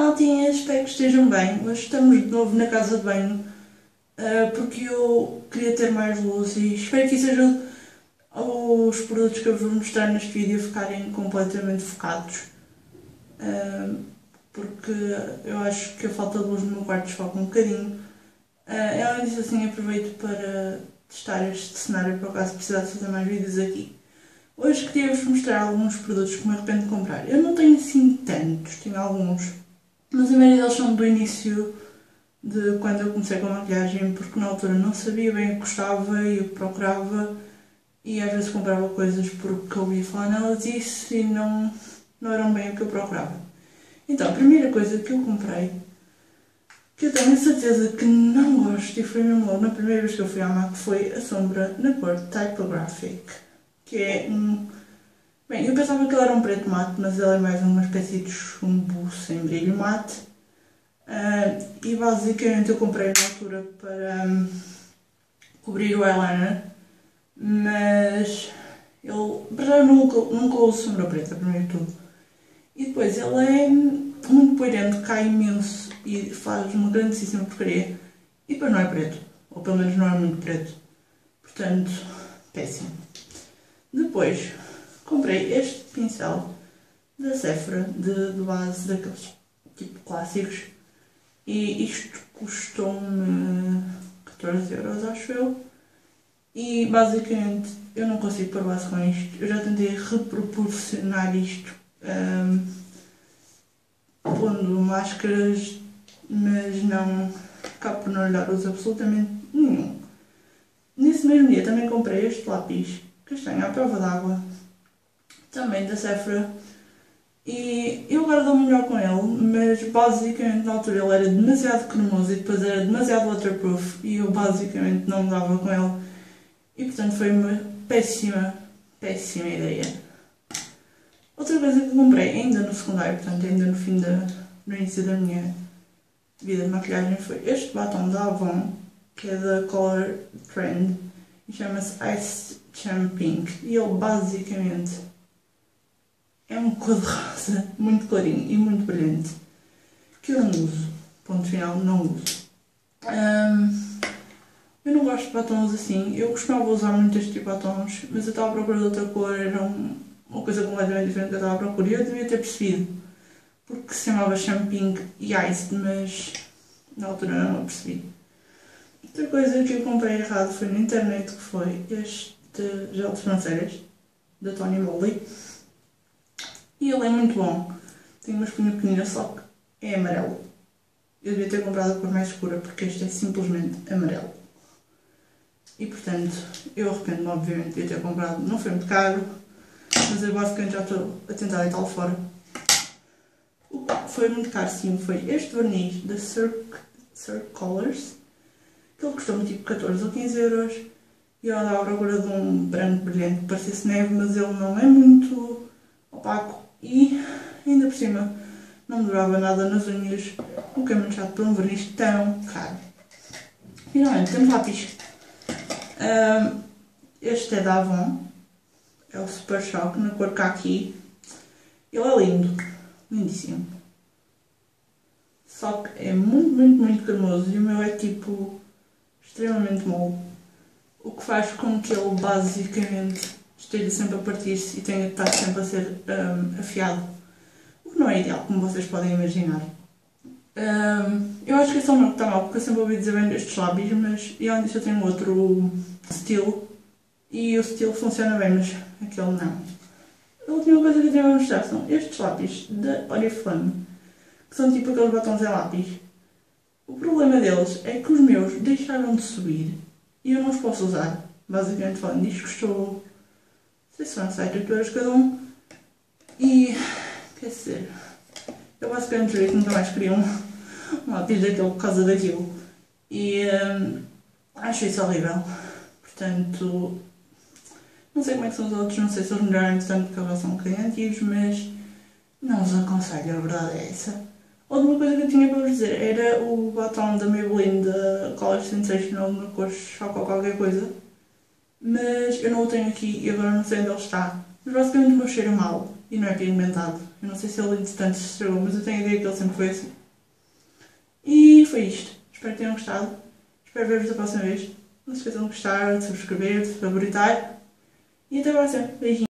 maltinha, espero que estejam bem. Hoje estamos de novo na casa de banho uh, porque eu queria ter mais luz e espero que isso ajude os produtos que eu vou mostrar neste vídeo a ficarem completamente focados. Uh, porque eu acho que a falta de luz no meu quarto desfoca um bocadinho. Uh, além disso, assim, aproveito para testar este cenário para caso precisasse fazer mais vídeos aqui. Hoje queria-vos mostrar alguns produtos que me arrependo de comprar. Eu não tenho assim tantos, tenho alguns, mas a maioria deles são do início de quando eu comecei com a maquilhagem, porque na altura não sabia bem o que gostava e o que procurava e às vezes comprava coisas porque ouvia falar nelas disso e não, não eram bem o que eu procurava. Então, a primeira coisa que eu comprei, que eu tenho certeza que não gosto e foi mesmo logo na primeira vez que eu fui à MAC, foi a sombra na cor Typographic, que é um... Bem, eu pensava que ele era um preto mate, mas ele é mais uma espécie de chumbo sem brilho mate. Uh, e basicamente eu comprei na altura para um, cobrir o eyeliner mas para já nunca, nunca uso sombra preta, primeiro de tudo. E depois ele é muito poeirento, cai imenso e faz uma grandíssima porcaria. E depois não é preto, ou pelo menos não é muito preto. Portanto, péssimo. Depois, comprei este pincel da Sephora, de, de base daqueles tipo clássicos. E isto custou-me 14 euros, acho eu. E basicamente eu não consigo pôr base com isto. Eu já tentei reproporcionar isto um, pondo máscaras, mas não acabo por não lhe dar uso absolutamente nenhum. Nesse mesmo dia também comprei este lápis castanho à prova d'água, também da Sephora. E eu agora dou melhor com ele, mas basicamente na altura ele era demasiado cremoso e depois era demasiado waterproof e eu basicamente não dava com ele e portanto foi uma péssima, péssima ideia. Outra coisa que comprei ainda no secundário, portanto ainda no fim da, no início da minha vida de maquilhagem foi este batom da Avon, que é da Color Trend e chama-se Ice Champ Pink e ele basicamente é um cor de rosa muito clarinho e muito brilhante que eu não uso, ponto final, não uso. Um, eu não gosto de batons assim. Eu costumava usar muito este tipo de batons, mas eu estava à procura de outra cor, era uma coisa completamente diferente que eu estava à procura e eu devia ter percebido. Porque se chamava Champing e Ice, mas na altura não percebi. Outra coisa que eu comprei errado foi na internet, que foi este gel de sobrancelhas, da Tony Moly. E ele é muito bom. Tem uma espinha pequenina, só que é amarelo. Eu devia ter comprado a cor mais escura, porque este é simplesmente amarelo. E portanto, eu arrependo-me obviamente de ter comprado. Não foi muito caro, mas eu basicamente já estou a tentar deitá-lo fora. O que foi muito caro sim foi este verniz da Cirque, Cirque Colors, que ele custou-me tipo 14 ou 15 euros. E eu andava à procura de um branco brilhante que parecesse neve, mas ele não é muito opaco e ainda por cima não durava nada nas unhas, o que é muito chato para um verniz tão caro. Finalmente temos lápis um, este é da Avon, é o Super Shock na cor Kaki. Ele é lindo, lindíssimo. Só que é muito, muito, muito cremoso e o meu é tipo extremamente mole. O que faz com que ele basicamente esteja sempre a partir-se e tenha de estar sempre a ser um, afiado. O que não é ideal, como vocês podem imaginar. Um, eu acho que é só o meu que está mal, porque eu sempre ouvi dizer bem destes lábios, mas e além disso eu tenho outro estilo e o estilo funciona bem, mas aquele não. A última coisa que eu tenho a mostrar são estes lápis da Oriflame, que são tipo aqueles batons em lápis. O problema deles é que os meus deixaram de subir e eu não os posso usar. Basicamente falando, diz que estou 650 tutuyoruz i kesir. Eu acho que eu um direito nunca mais queria um, um lápis por causa daquilo. E hum, acho isso horrível. Portanto, não sei como é que são os outros, não sei se eles melhoraram tanto porque eles são um bocadinho antigos, mas não os aconselho, a verdade é essa. Outra coisa que eu tinha para vos dizer era o batom da Maybelline da College Sensation, uma cor, choco ou qualquer coisa mas eu não o tenho aqui e agora não sei onde ele está. Mas basicamente o meu cheiro é mau. e não é pigmentado. Eu não sei se ele entretanto se estragou, mas eu tenho a ideia que ele sempre foi assim. E foi isto. Espero que tenham gostado. Espero ver-vos da próxima vez. Não se esqueçam de gostar, de subscrever, de favoritar. E até a próxima. Beijinhos.